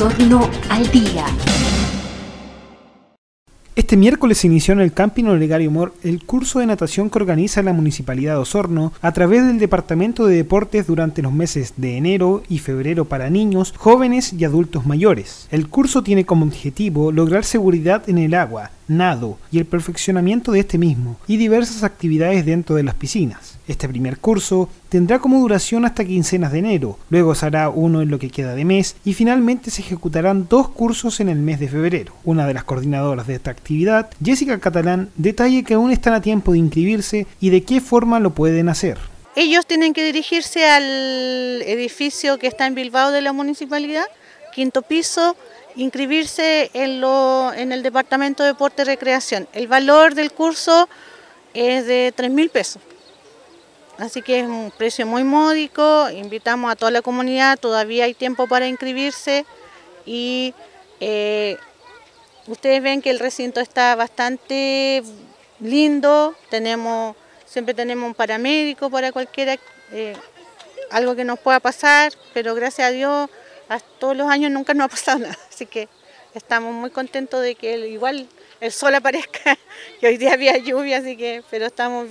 Osorno al día. Este miércoles inició en el Camping Olegario Mor el curso de natación que organiza la Municipalidad de Osorno a través del Departamento de Deportes durante los meses de enero y febrero para niños, jóvenes y adultos mayores. El curso tiene como objetivo lograr seguridad en el agua, nado y el perfeccionamiento de este mismo, y diversas actividades dentro de las piscinas. Este primer curso tendrá como duración hasta quincenas de enero, luego se hará uno en lo que queda de mes y finalmente se ejecutarán dos cursos en el mes de febrero. Una de las coordinadoras de esta actividad, Jessica Catalán, detalla que aún están a tiempo de inscribirse y de qué forma lo pueden hacer. Ellos tienen que dirigirse al edificio que está en Bilbao de la municipalidad, quinto piso, inscribirse en, el Departamento de Deporte y Recreación. El valor del curso es de 3 mil pesos. Así que es un precio muy módico, invitamos a toda la comunidad, todavía hay tiempo para inscribirse y eh, ustedes ven que el recinto está bastante lindo, tenemos, siempre tenemos un paramédico para cualquiera, eh, algo que nos pueda pasar, pero gracias a Dios todos los años nunca nos ha pasado nada, así que estamos muy contentos de que igual el sol aparezca, que hoy día había lluvia, así que, pero estamos,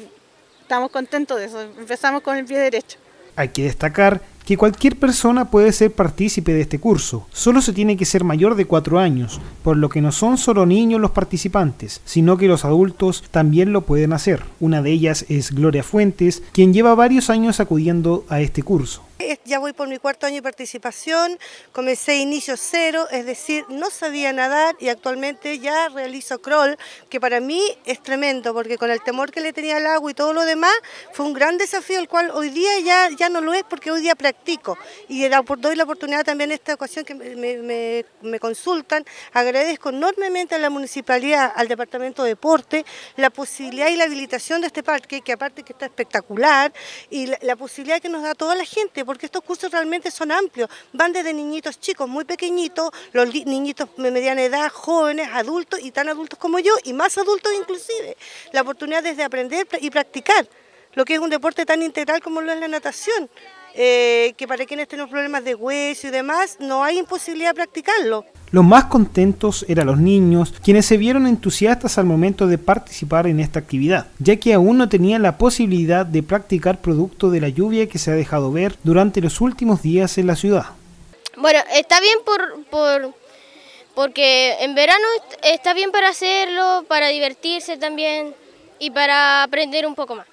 estamos contentos de eso, empezamos con el pie derecho. Hay que destacar que cualquier persona puede ser partícipe de este curso. Solo se tiene que ser mayor de 4 años, por lo que no son solo niños los participantes, sino que los adultos también lo pueden hacer. Una de ellas es Gloria Fuentes, quien lleva varios años acudiendo a este curso. Ya voy por mi cuarto año de participación, comencé inicio cero, es decir, no sabía nadar y actualmente ya realizo crawl, que para mí es tremendo, porque con el temor que le tenía al agua y todo lo demás, fue un gran desafío, el cual hoy día ya, ya no lo es porque hoy día practico. Y doy la oportunidad también esta ocasión que me, me, consultan, agradezco enormemente a la municipalidad, al Departamento de Deporte, la posibilidad y la habilitación de este parque, que aparte que está espectacular, y la, la posibilidad que nos da toda la gente, porque estos cursos realmente son amplios, van desde niñitos chicos muy pequeñitos, los niñitos de mediana edad, jóvenes, adultos y tan adultos como yo, y más adultos inclusive. La oportunidad es de aprender y practicar lo que es un deporte tan integral como lo es la natación. Eh, que para quienes tienen problemas de hueso y demás, no hay imposibilidad de practicarlo. Los más contentos eran los niños, quienes se vieron entusiastas al momento de participar en esta actividad, ya que aún no tenían la posibilidad de practicar producto de la lluvia que se ha dejado ver durante los últimos días en la ciudad. Bueno, está bien por, por porque en verano está bien para hacerlo, para divertirse también y para aprender un poco más.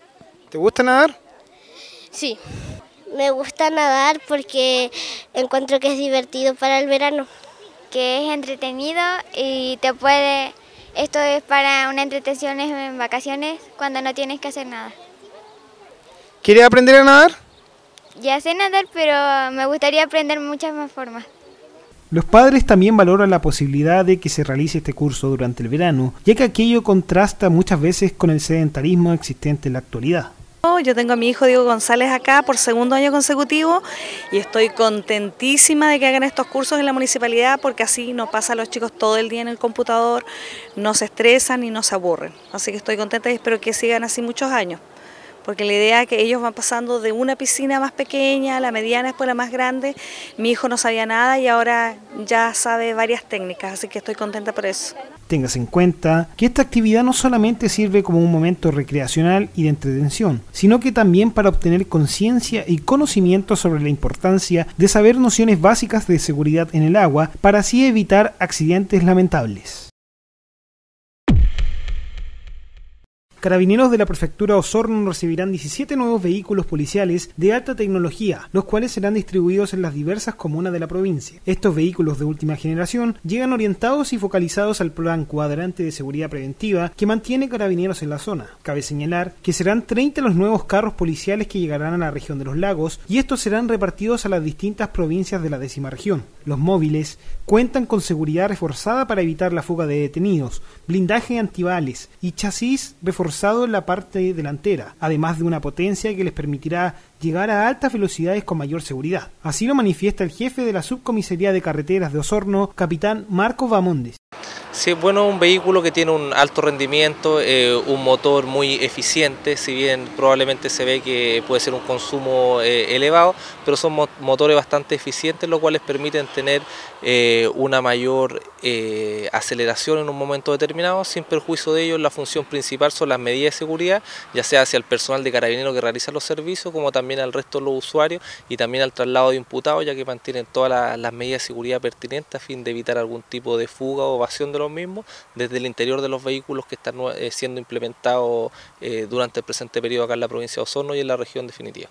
¿Te gusta nadar? Sí. Me gusta nadar porque encuentro que es divertido para el verano. Que es entretenido y te puede... Esto es para una entretención en vacaciones cuando no tienes que hacer nada. ¿Quieres aprender a nadar? Ya sé nadar, pero me gustaría aprender muchas más formas. Los padres también valoran la posibilidad de que se realice este curso durante el verano, ya que aquello contrasta muchas veces con el sedentarismo existente en la actualidad. Yo tengo a mi hijo Diego González acá por segundo año consecutivo y estoy contentísima de que hagan estos cursos en la municipalidad porque así no pasa a los chicos todo el día en el computador, no se estresan y no se aburren. Así que estoy contenta y espero que sigan así muchos años porque la idea es que ellos van pasando de una piscina más pequeña a la mediana, después la más grande. Mi hijo no sabía nada y ahora ya sabe varias técnicas, así que estoy contenta por eso. Tengas en cuenta que esta actividad no solamente sirve como un momento recreacional y de entretención, sino que también para obtener conciencia y conocimiento sobre la importancia de saber nociones básicas de seguridad en el agua para así evitar accidentes lamentables. Carabineros de la Prefectura Osorno recibirán 17 nuevos vehículos policiales de alta tecnología, los cuales serán distribuidos en las diversas comunas de la provincia. Estos vehículos de última generación llegan orientados y focalizados al plan cuadrante de seguridad preventiva que mantiene Carabineros en la zona. Cabe señalar que serán 30 los nuevos carros policiales que llegarán a la región de los lagos y estos serán repartidos a las distintas provincias de la décima región. Los móviles cuentan con seguridad reforzada para evitar la fuga de detenidos, blindaje antibales y chasis reforzado en la parte delantera, además de una potencia que les permitirá llegar a altas velocidades con mayor seguridad. Así lo manifiesta el jefe de la Subcomisaría de Carreteras de Osorno, capitán Marco Vamondes. Sí, bueno, un vehículo que tiene un alto rendimiento, eh, un motor muy eficiente, si bien probablemente se ve que puede ser un consumo eh, elevado, pero son motores bastante eficientes, los cuales permiten tener eh, una mayor aceleración en un momento determinado, sin perjuicio de ello, la función principal son las medidas de seguridad, ya sea hacia el personal de carabinero que realiza los servicios, como también al resto de los usuarios y también al traslado de imputados, ya que mantienen todas las medidas de seguridad pertinentes a fin de evitar algún tipo de fuga o evasión de los mismos desde el interior de los vehículos que están eh, siendo implementados eh, durante el presente periodo acá en la provincia de Osorno y en la región definitiva.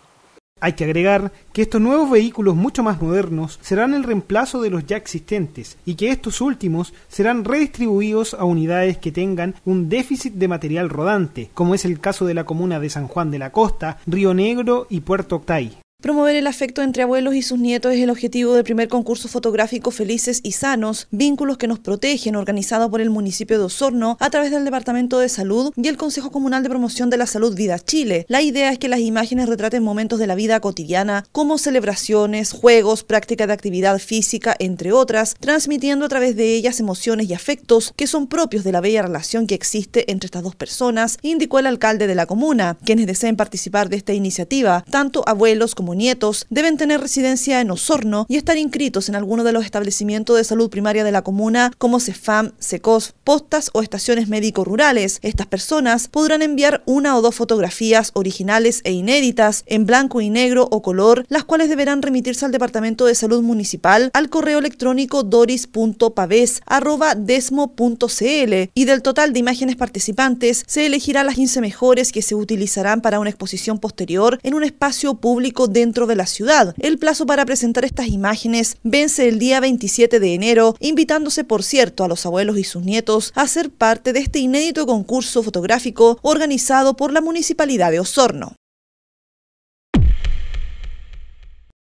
Hay que agregar que estos nuevos vehículos mucho más modernos serán el reemplazo de los ya existentes y que estos últimos serán redistribuidos a unidades que tengan un déficit de material rodante, como es el caso de la comuna de San Juan de la Costa, Río Negro y Puerto Octay. Promover el afecto entre abuelos y sus nietos es el objetivo del primer concurso fotográfico Felices y Sanos, vínculos que nos protegen, organizado por el municipio de Osorno a través del Departamento de Salud y el Consejo Comunal de Promoción de la Salud Vida Chile. La idea es que las imágenes retraten momentos de la vida cotidiana, como celebraciones, juegos, práctica de actividad física, entre otras, transmitiendo a través de ellas emociones y afectos que son propios de la bella relación que existe entre estas dos personas, indicó el alcalde de la comuna. Quienes deseen participar de esta iniciativa, tanto abuelos nietos deben tener residencia en Osorno y estar inscritos en alguno de los establecimientos de salud primaria de la comuna como CEFAM, SECOS, postas o estaciones médico-rurales. Estas personas podrán enviar una o dos fotografías originales e inéditas en blanco y negro o color, las cuales deberán remitirse al Departamento de Salud Municipal al correo electrónico doris.paves.desmo.cl y del total de imágenes participantes se elegirá las 15 mejores que se utilizarán para una exposición posterior en un espacio público de dentro de la ciudad. El plazo para presentar estas imágenes vence el día 27 de enero, invitándose, por cierto, a los abuelos y sus nietos a ser parte de este inédito concurso fotográfico organizado por la Municipalidad de Osorno.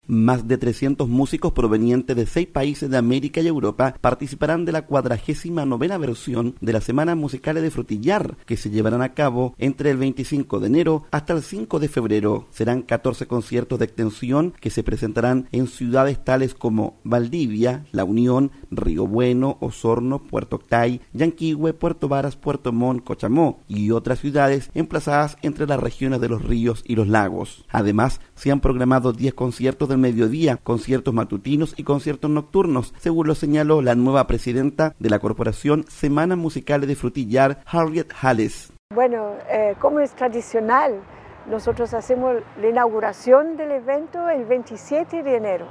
Más de 300 músicos provenientes de seis países de América y Europa participarán de la cuadragésima novena versión de las Semanas Musicales de Frutillar, que se llevarán a cabo entre el 25 de enero hasta el 5 de febrero. Serán 14 conciertos de extensión que se presentarán en ciudades tales como Valdivia, La Unión, Río Bueno, Osorno, Puerto Octay, Yanquihue, Puerto Varas, Puerto Montt, Cochamó y otras ciudades emplazadas entre las regiones de los ríos y los lagos. Además, se han programado 10 conciertos del mediodía, conciertos matutinos y conciertos nocturnos, según lo señaló la nueva presidenta de la Corporación Semanas Musicales de Frutillar, Harriet Halles. Bueno, eh, como es tradicional, nosotros hacemos la inauguración del evento el 27 de enero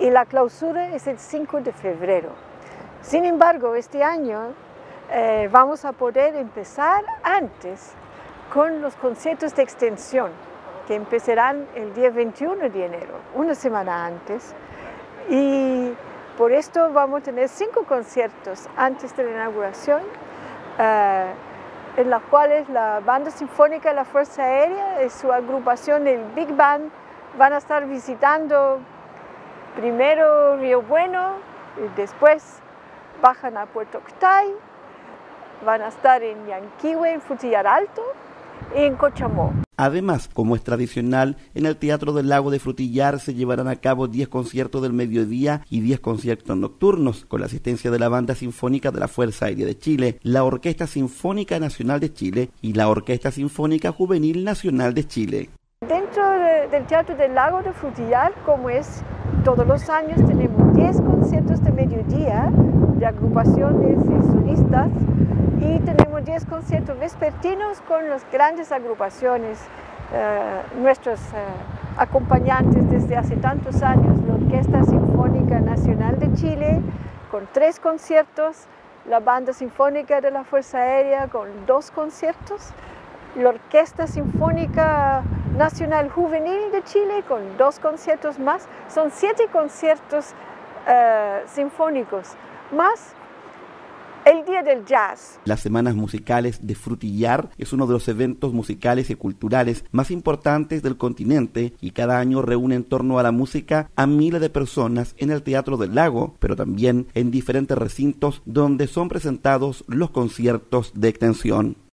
y la clausura es el 5 de febrero. Sin embargo, este año eh, vamos a poder empezar antes con los conciertos de extensión que empezarán el día 21 de enero, una semana antes. Y por esto vamos a tener cinco conciertos antes de la inauguración, eh, en los cuales la Banda Sinfónica de la Fuerza Aérea y su agrupación, el Big Band, van a estar visitando primero Río Bueno y después bajan a Puerto Octay, van a estar en Yanquihue, en Futillar Alto en Cochamó. Además, como es tradicional, en el Teatro del Lago de Frutillar se llevarán a cabo 10 conciertos del mediodía y 10 conciertos nocturnos, con la asistencia de la Banda Sinfónica de la Fuerza Aérea de Chile, la Orquesta Sinfónica Nacional de Chile y la Orquesta Sinfónica Juvenil Nacional de Chile. Dentro del Teatro del Lago de Frutillar, como es todos los años, tenemos 10 conciertos de mediodía de agrupaciones y solistas y tenemos 10 conciertos vespertinos con las grandes agrupaciones, eh, nuestros eh, acompañantes desde hace tantos años, la Orquesta Sinfónica Nacional de Chile con tres conciertos, la Banda Sinfónica de la Fuerza Aérea con dos conciertos, la Orquesta Sinfónica Nacional Juvenil de Chile con dos conciertos más, son siete conciertos eh, sinfónicos, más el Día del Jazz. Las Semanas Musicales de Frutillar es uno de los eventos musicales y culturales más importantes del continente y cada año reúne en torno a la música a miles de personas en el Teatro del Lago, pero también en diferentes recintos donde son presentados los conciertos de extensión.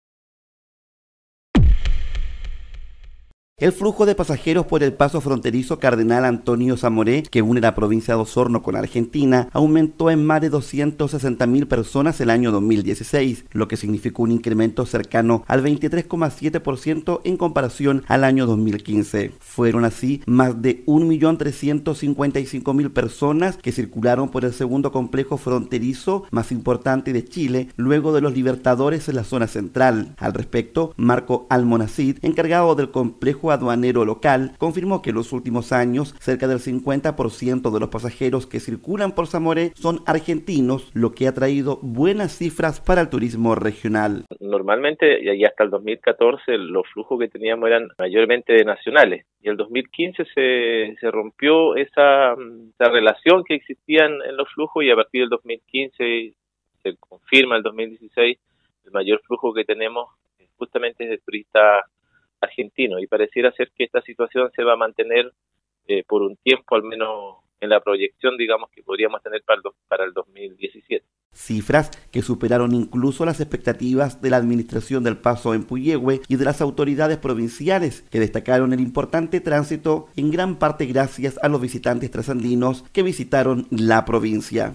El flujo de pasajeros por el paso fronterizo Cardenal Antonio Zamoré, que une la provincia de Osorno con Argentina, aumentó en más de 260 mil personas el año 2016, lo que significó un incremento cercano al 23,7% en comparación al año 2015. Fueron así más de 1.355.000 personas que circularon por el segundo complejo fronterizo más importante de Chile, luego de los Libertadores en la zona central. Al respecto, Marco Almonacid, encargado del complejo aduanero local confirmó que en los últimos años cerca del 50% de los pasajeros que circulan por Zamoré son argentinos, lo que ha traído buenas cifras para el turismo regional. Normalmente, y hasta el 2014, los flujos que teníamos eran mayormente nacionales. Y el 2015 se, se rompió esa, esa relación que existía en los flujos y a partir del 2015 se confirma el 2016 el mayor flujo que tenemos justamente es de turistas argentino y pareciera ser que esta situación se va a mantener eh, por un tiempo, al menos en la proyección, digamos, que podríamos tener para el, para el 2017. Cifras que superaron incluso las expectativas de la administración del paso en Puyehue y de las autoridades provinciales, que destacaron el importante tránsito en gran parte gracias a los visitantes trasandinos que visitaron la provincia.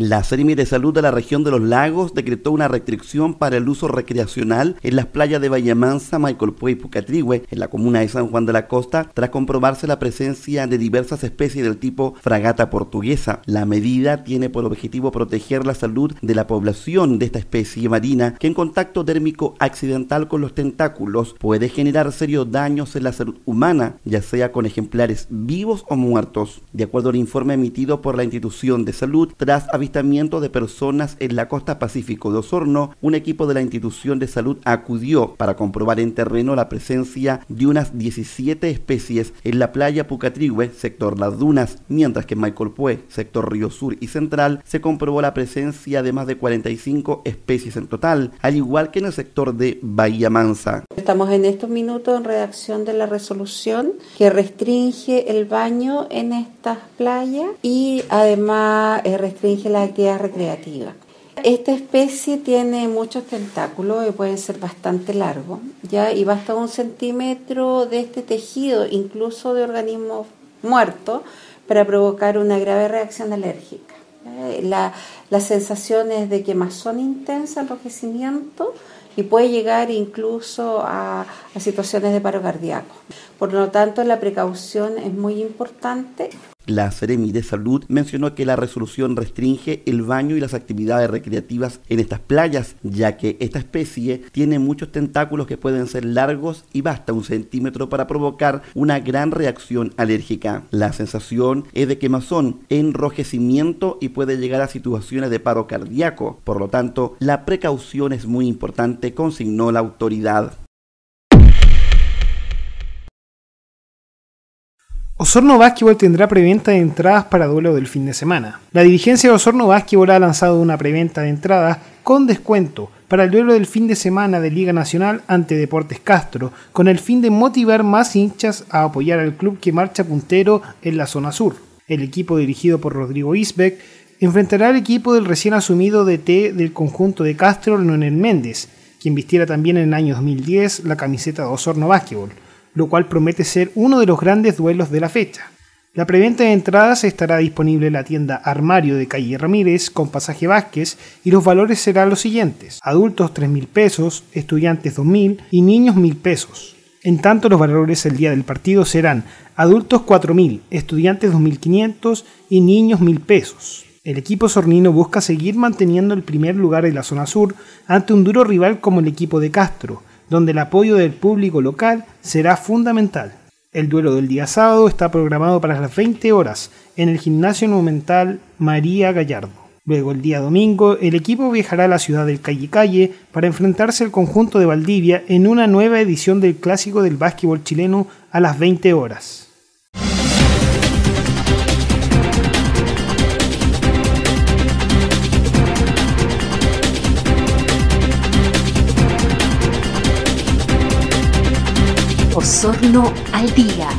La Seremi de Salud de la región de los lagos decretó una restricción para el uso recreacional en las playas de Vallamansa, Maicolpue y Pucatrihue, en la comuna de San Juan de la Costa, tras comprobarse la presencia de diversas especies del tipo fragata portuguesa. La medida tiene por objetivo proteger la salud de la población de esta especie marina, que en contacto térmico accidental con los tentáculos puede generar serios daños en la salud humana, ya sea con ejemplares vivos o muertos. De acuerdo al informe emitido por la institución de salud, tras de personas en la costa pacífico de Osorno, un equipo de la institución de salud acudió para comprobar en terreno la presencia de unas 17 especies en la playa Pucatrihue, sector Las Dunas, mientras que en Maicolpue, sector Río Sur y Central, se comprobó la presencia de más de 45 especies en total, al igual que en el sector de Bahía Mansa. Estamos en estos minutos en redacción de la resolución que restringe el baño en playas y además eh, restringe la actividad recreativa. Esta especie tiene muchos tentáculos y puede ser bastante largo, ¿ya? y basta un centímetro de este tejido, incluso de organismos muertos, para provocar una grave reacción alérgica. La, la sensación es de quemazón intensa, enrojecimiento y puede llegar incluso a situaciones de paro cardíaco. Por lo tanto, la precaución es muy importante. La Seremi de Salud mencionó que la resolución restringe el baño y las actividades recreativas en estas playas, ya que esta especie tiene muchos tentáculos que pueden ser largos y basta un centímetro para provocar una gran reacción alérgica. La sensación es de quemazón, enrojecimiento y puede llegar a situaciones de paro cardíaco. Por lo tanto, la precaución es muy importante, consignó la autoridad. Osorno Básquetbol tendrá preventa de entradas para duelo del fin de semana. La dirigencia de Osorno Básquetbol ha lanzado una preventa de entradas con descuento para el duelo del fin de semana de Liga Nacional ante Deportes Castro, con el fin de motivar más hinchas a apoyar al club que marcha puntero en la zona sur. El equipo dirigido por Rodrigo Isbeck enfrentará al equipo del recién asumido DT del conjunto de Castro, Leonel Méndez, quien vistiera también en el año 2010 la camiseta de Osorno Básquetbol lo cual promete ser uno de los grandes duelos de la fecha. La preventa de entradas estará disponible en la tienda Armario de Calle Ramírez con pasaje Vázquez y los valores serán los siguientes: adultos 3.000 pesos, estudiantes 2.000 y niños 1.000 pesos. En tanto, los valores el día del partido serán adultos 4.000, estudiantes 2.500 y niños 1.000 pesos. El equipo sornino busca seguir manteniendo el primer lugar en la zona sur ante un duro rival como el equipo de Castro, donde el apoyo del público local será fundamental. El duelo del día sábado está programado para las 20 horas en el Gimnasio Monumental María Gallardo. Luego, el día domingo, el equipo viajará a la ciudad del Calle Calle para enfrentarse al conjunto de Valdivia en una nueva edición del Clásico del Básquetbol chileno a las 20 horas. Osorno al día.